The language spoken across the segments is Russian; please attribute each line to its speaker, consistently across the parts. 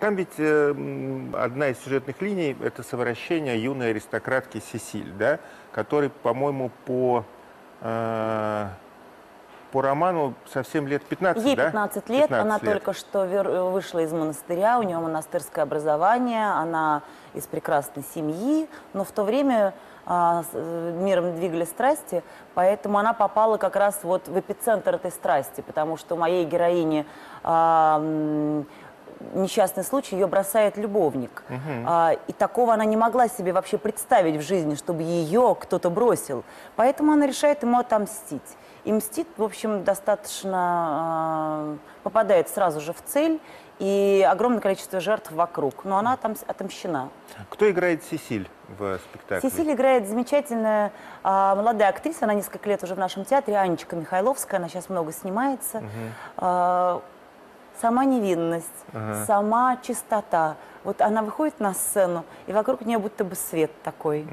Speaker 1: Там ведь э, одна из сюжетных линий – это совращение юной аристократки Сесиль, да, который, по-моему, по, э, по роману совсем лет 15,
Speaker 2: Ей
Speaker 1: да?
Speaker 2: 15 лет, она
Speaker 1: 15 лет.
Speaker 2: только что вер- вышла из монастыря, у нее монастырское образование, она из прекрасной семьи, но в то время а, э, миром двигали страсти, поэтому она попала как раз вот в эпицентр этой страсти, потому что у моей героини а, несчастный случай, ее бросает любовник. А, и такого она не могла себе вообще представить в жизни, чтобы ее кто-то бросил. Поэтому она решает ему отомстить. И мстит, в общем, достаточно а, попадает сразу же в цель, и огромное количество жертв вокруг. Но она отомс- отомщена.
Speaker 1: Кто играет Сесиль в спектакле?
Speaker 2: Сесиль играет замечательная а, молодая актриса, она несколько лет уже в нашем театре, Анечка Михайловская, она сейчас много снимается. А, сама невинность, сама чистота. Вот она выходит на сцену, и вокруг нее будто бы свет такой.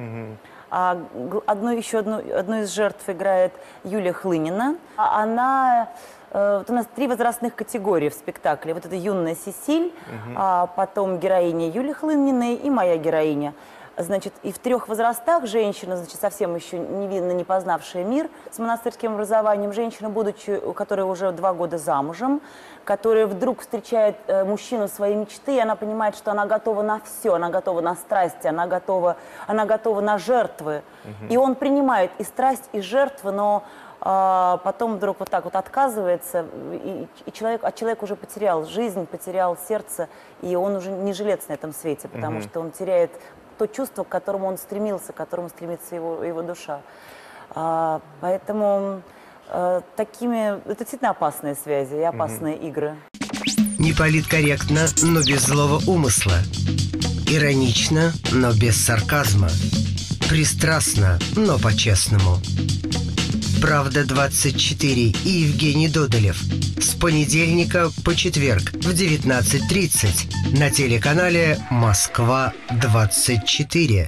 Speaker 2: А г- одну еще одну, одну из жертв играет Юлия Хлынина. А Она э, вот у нас три возрастных категории в спектакле. Вот это юная Сесиль, а потом героиня Юлии Хлыниной и моя героиня. Значит, и в трех возрастах женщина, значит, совсем еще невинно не познавшая мир, с монастырским образованием, женщина, будучи, которая уже два года замужем, которая вдруг встречает э, мужчину своей мечты, и она понимает, что она готова на все, она готова на страсти, она готова, она готова на жертвы. И он принимает и страсть, и жертвы, но а, потом вдруг вот так вот отказывается, и, и человек, а человек уже потерял жизнь, потерял сердце, и он уже не жилец на этом свете, потому что он теряет то чувство, к которому он стремился, к которому стремится его, его душа. А, поэтому э, такими, это действительно опасные связи и опасные игры.
Speaker 3: Не политкорректно, но без злого умысла. Иронично, но без сарказма. Пристрастно, но по-честному. Правда 24 и Евгений Додолев. С понедельника по четверг в 19.30 на телеканале Москва 24.